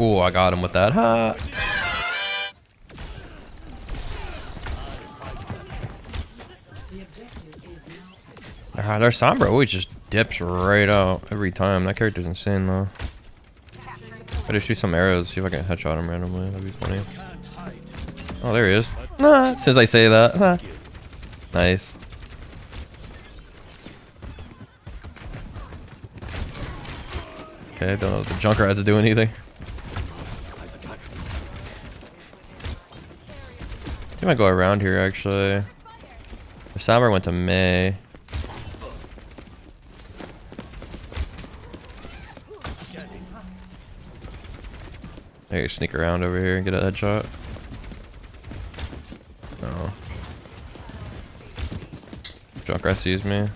Oh, I got him with that. Ha! Their Sombra always just dips right out every time. That character's insane though. Just shoot some arrows, see if I can headshot him randomly. That'd be funny. Oh, there he is. Ah, as soon as I say that. Ah. Nice. Okay, don't know if the Junker has to do anything. Might go around here actually. The Sombra went to Mei. Maybe sneak around over here and get a headshot. Oh. No. Junkrat sees me.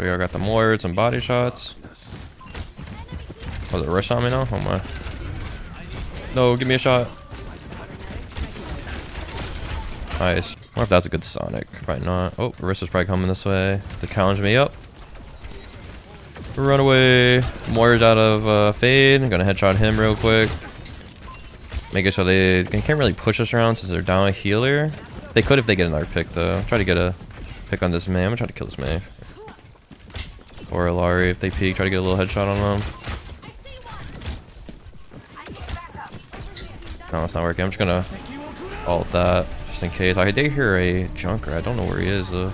We all got the wards and body shots. Was it rush on me now? Oh my. No, give me a shot. Nice. Or if that's a good Sonic. Probably not. Oh, Orisa's probably coming this way to challenge me up. Run away. Moira's out of uh, Fade. I'm gonna headshot him real quick. Making sure they, they can't really push us around since they're down a healer. They could if they get another pick though. Try to get a pick on this man. I'm gonna try to kill this man. Or Illari if they peek. Try to get a little headshot on them. No, it's not working. I'm just gonna ult that just in case. I did hear a Junker. I don't know where he is though.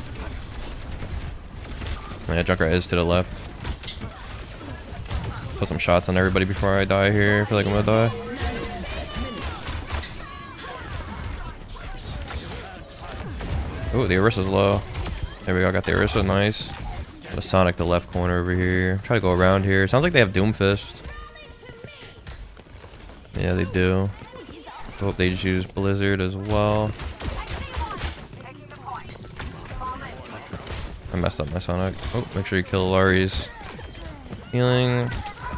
Yeah, Junkrat is to the left. Put some shots on everybody before I die here. I feel like I'm gonna die. Oh, the Orisa's low. There we go. Got the Orisa. Nice. The Sonic, the left corner over here. Try to go around here. Sounds like they have Doomfist. Yeah, they do. Hope they use Blizzard as well. I messed up my Sonic. Oh, make sure you kill Illari's healing.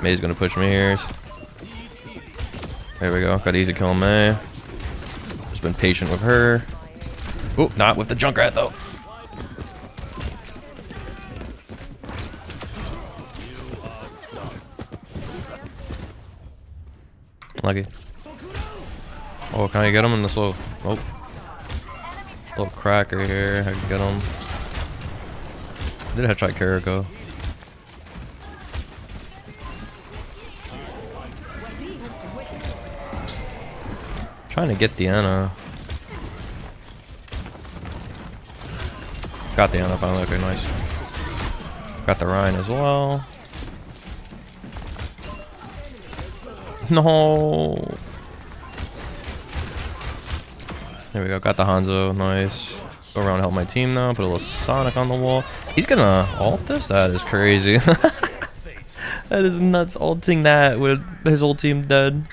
Mei's gonna push me here. There we go. Got easy kill Mei. Just been patient with her. Oh, not with the Junkrat though. Oh, can I get him in this little... Oh. Little cracker here. I can get him. Did I try Kiriko? Trying to get Diana. Got Diana finally. Okay, nice. Got the Rein as well. No. There we go. Got the Hanzo. Nice. Go around help my team now. Put a little Sonic on the wall. He's gonna ult this? That is crazy. that is nuts. Ulting that with his whole team dead.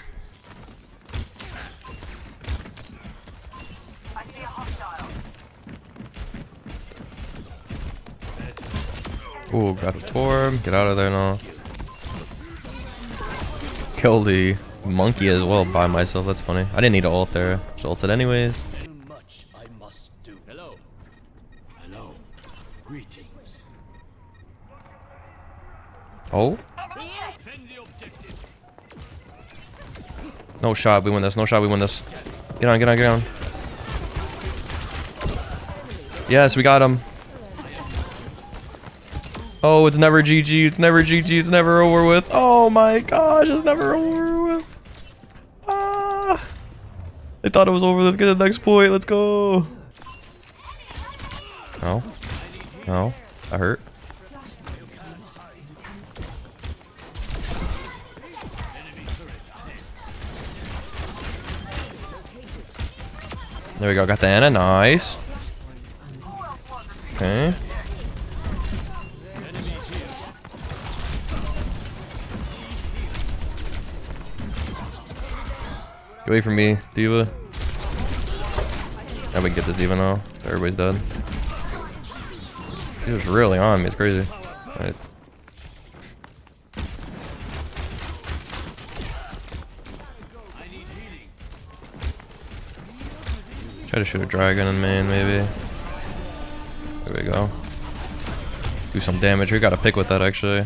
Ooh, got the Torb. Get out of there now kill the monkey as well by myself. That's funny. I didn't need to ult there. Just ulted anyways. Hello. Hello. Greetings. Oh? No shot, we win this. No shot, we win this. Get on, get on, get on. Yes, we got him. Oh, it's never GG. It's never GG. It's never over with. Oh my gosh, it's never over with. Ah. I thought it was over with. Get the next point. Let's go. No. No. I hurt. There we go. Got the Ana. Nice. Okay. Get away from me, D.Va. Now we can get this D.Va now. So everybody's dead. He was really on me. It's crazy. Right. Try to shoot a dragon in main, maybe. There we go. Do some damage. We got a pick with that actually.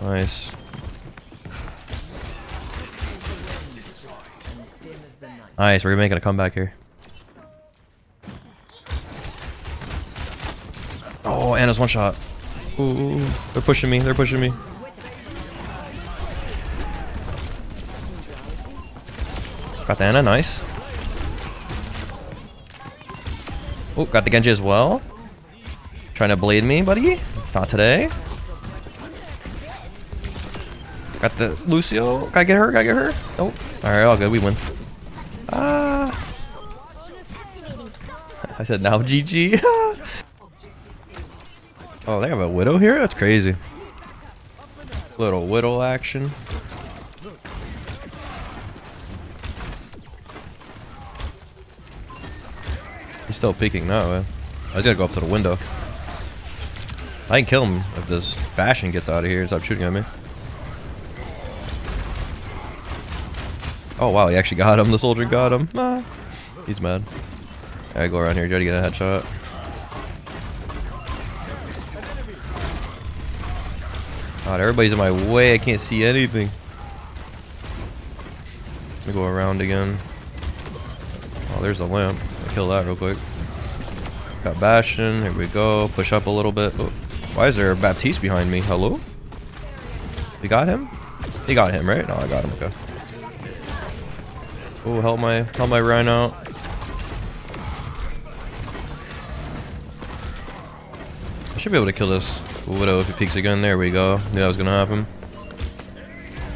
Nice. Nice, we're making a comeback here. Oh, Ana's one shot. Ooh, they're pushing me. They're pushing me. Got the Anna, nice. Oh, got the Genji as well. Trying to blade me, buddy. Not today. Got the Lucio. Gotta get her, gotta get her. Oh, alright, all good. We win. I said now GG. oh, they have a Widow here? That's crazy. Little Widow action. He's still peeking now, man. I just gotta go up to the window. I can kill him if this Bastion gets out of here and stops shooting at me. Oh wow, he actually got him. The soldier got him. Ah, he's mad. I go around here, try to get a headshot. God, everybody's in my way. I can't see anything. Let me go around again. Oh, there's a lamp. I'll kill that real quick. Got Bastion. Here we go. Push up a little bit. Oh, why is there a Baptiste behind me? Hello? We got him? He got him, right? No, I got him. Okay. Oh, help my help my Rein out. Should be able to kill this Widow if he peeks again. There we go. Knew that was gonna happen.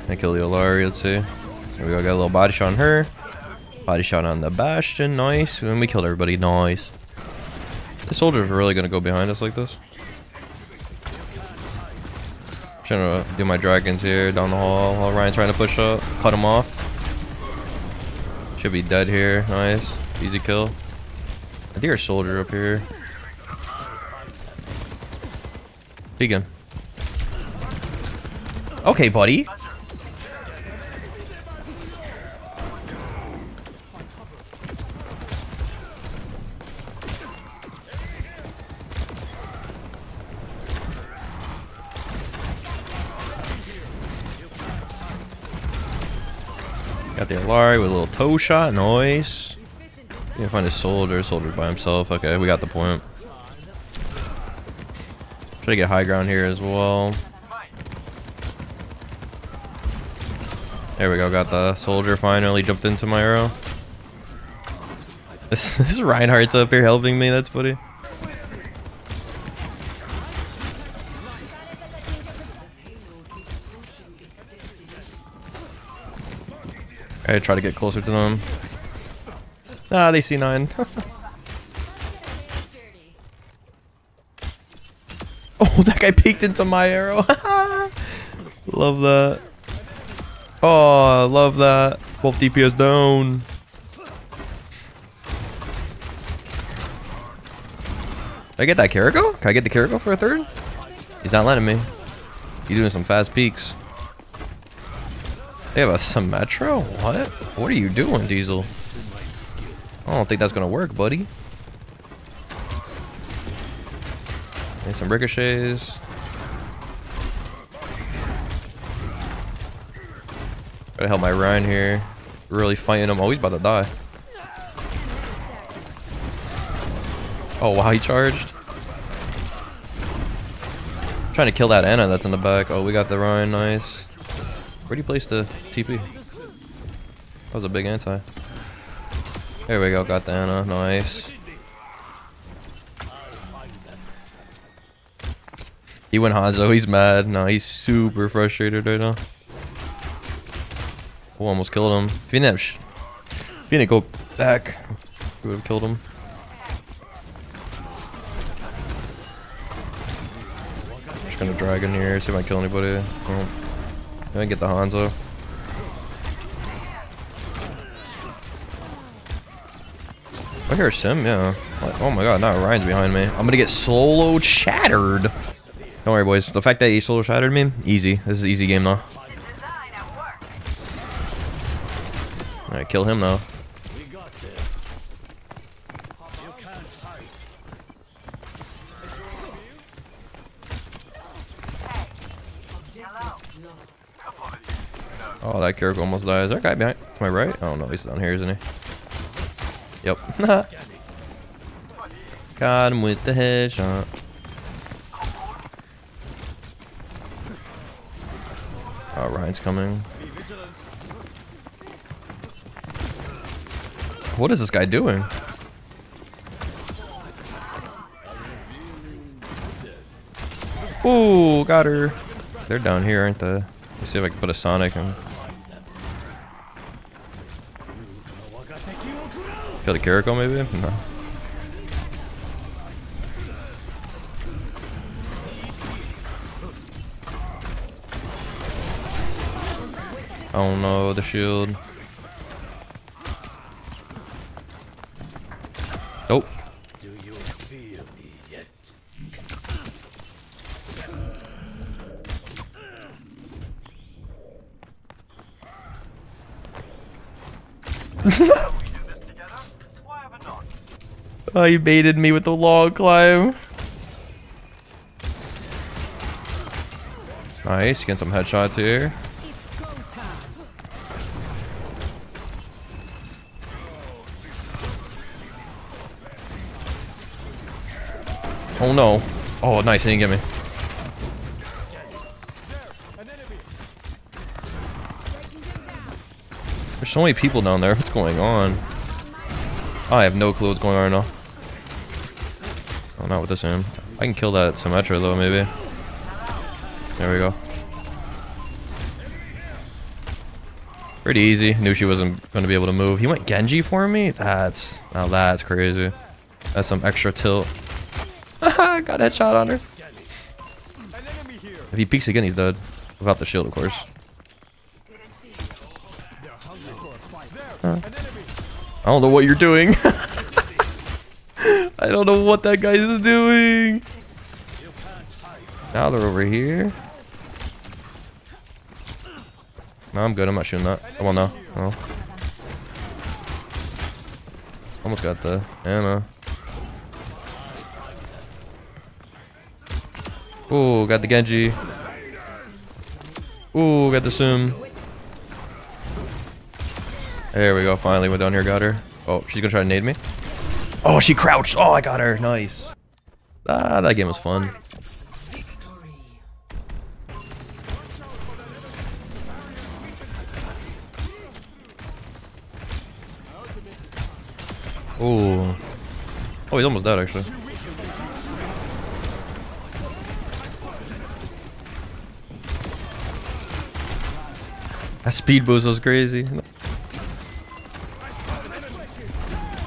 I kill the Illari, Let's see. There we go. Got a little body shot on her. Body shot on the Bastion. Nice. And we killed everybody. Nice. The soldiers are really gonna go behind us like this. trying to do my dragons here down the hall while Rein's trying to push up. Cut him off. Should be dead here. Nice. Easy kill. I hear a soldier up here. Vegan. Okay, buddy. Got the Illari with a little toe shot. Nice. You can find a soldier. Soldier by himself. Okay, we got the point. Try to get high ground here as well. There we go. Got the soldier finally jumped into my arrow. This, this Reinhardt's up here helping me. That's funny. I try to get closer to them. Ah, they see nine. that guy peeked into my arrow. love that. Oh, I love that. Both DPS down. Did I get that Kiriko? Can I get the Kiriko for a third? He's not letting me. He's doing some fast peaks. They have a Symmetra? What? What are you doing, Diesel? I don't think that's gonna work, buddy. Need some ricochets. Gotta help my Rein here. Really fighting him. Oh, he's about to die. Oh, wow, he charged. trying to kill that Ana that's in the back. Oh, we got the Rein. Nice. Where'd you place the TP? That was a big anti. There we go, got the Ana, nice. He went Hanzo, he's mad. No, he's super frustrated right now. Oh, almost killed him. If he didn't, if he didn't go back, we would have killed him. Just gonna drag in here, see if I kill anybody. Can I get the Hanzo? I hear sim, yeah. Like, oh my god, now Rein's behind me. I'm gonna get solo shattered. Don't worry, boys. The fact that he solo shattered me, easy. This is an easy game, though. Alright, kill him, though. Oh, that character almost dies. Is that guy behind? To my right? Oh, no, he's down here, isn't he? Yep. Got him with the headshot. Oh, Rein's coming. What is this guy doing? Ooh, got her. They're down here, aren't they? Let's see if I can put a Sonic in. Kill the maybe? No. Oh no, the shield. Nope. Do you fear me yet? Oh, you baited me with the log climb. Nice, getting some headshots here. Oh no. Oh, nice, he didn't get me. There's so many people down there. What's going on? I have no clue what's going on right now. Oh, not with this aim. I can kill that Symmetra though, maybe. There we go. Pretty easy. Knew she wasn't going to be able to move. He went Genji for me? That's... Now that's crazy. That's some extra tilt. Got a headshot on her. If he peeks again, he's dead. Without the shield, of course. Huh. I don't know what you're doing. I don't know what that guy is doing. Now they're over here. No, I'm good. I'm not shooting that. Come on now. Oh. Almost got the ammo. Ooh, got the Genji. Ooh, got the Sum. There we go. Finally, went down here, got her. Oh, she's gonna try to nade me. Oh, she crouched. Oh, I got her. Nice. Ah, that game was fun. Ooh. Oh, he's almost dead, actually. That speed boost was crazy.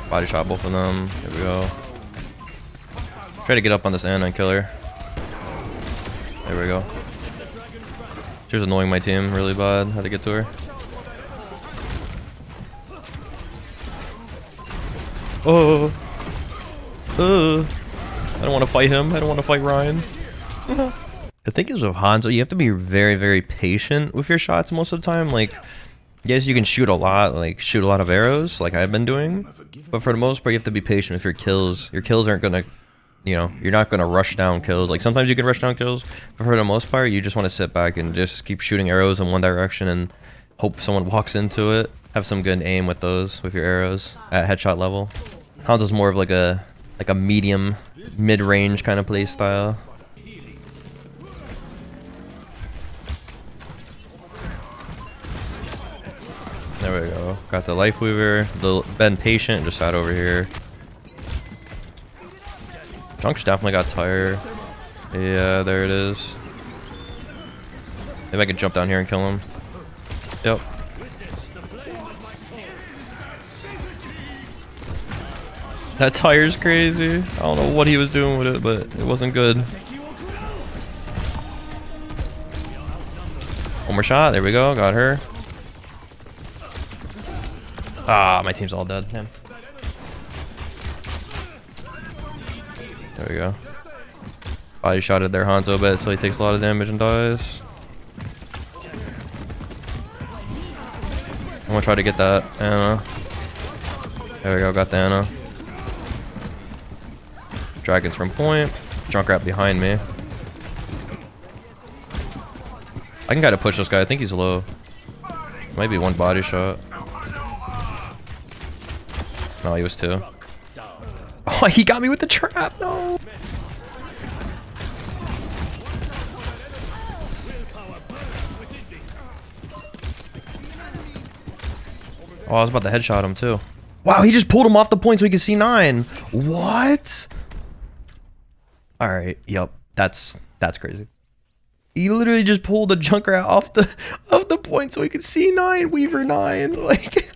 Body shot both of them. Here we go. Try to get up on this Ana and kill her. There we go. She was annoying my team really bad. Had to get to her. Oh. Uh. I don't want to fight him. I don't want to fight Rein. the thing is with Hanzo, you have to be very, very patient with your shots most of the time. Like, yes, you can shoot a lot, like shoot a lot of arrows, like I've been doing. But for the most part, you have to be patient with your kills. Your kills aren't gonna, you know, you're not gonna rush down kills. Like sometimes you can rush down kills, but for the most part, you just want to sit back and just keep shooting arrows in one direction and hope someone walks into it. Have some good aim with those, with your arrows at headshot level. Hanzo's more of like a, like a medium, mid-range kind of play style. There we go. Got the Life Weaver. The been patient, just sat over here. Junk's definitely got tire. Yeah, there it is. Maybe I can jump down here and kill him. Yep. That tire's crazy. I don't know what he was doing with it, but it wasn't good. One more shot. There we go. Got her. Ah, my team's all dead. Damn. There we go. Body shot at their Hanzo a bit, so he takes a lot of damage and dies. I'm gonna try to get that Ana. There we go, got the Ana. Dragons from point. Junkrat behind me. I can kind of push this guy. I think he's low. Might be one body shot. No, he was two. Oh, he got me with the trap. No. Oh, I was about to headshot him too. Wow, he just pulled him off the point so he could see nine. What? All right. Yep. That's that's crazy. He literally just pulled the Junkrat off the off the point so he could see nine Weaver nine. Like.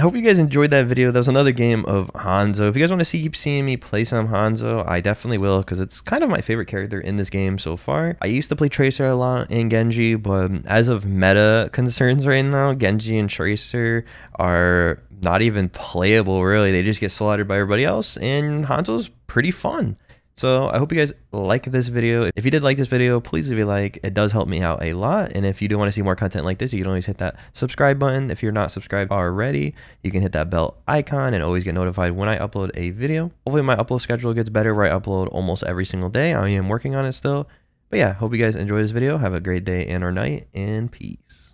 I hope you guys enjoyed that video. That was another game of Hanzo. If you guys want to see, keep seeing me play some Hanzo, I definitely will because it's kind of my favorite character in this game so far. I used to play Tracer a lot in Genji, but as of meta concerns right now, Genji and Tracer are not even playable really. They just get slaughtered by everybody else and Hanzo's pretty fun. So I hope you guys like this video. If you did like this video, please leave a like. It does help me out a lot. And if you do want to see more content like this, you can always hit that subscribe button. If you're not subscribed already, you can hit that bell icon and always get notified when I upload a video. Hopefully my upload schedule gets better where I upload almost every single day. I am working on it still. But yeah, hope you guys enjoy this video. Have a great day and or night and peace.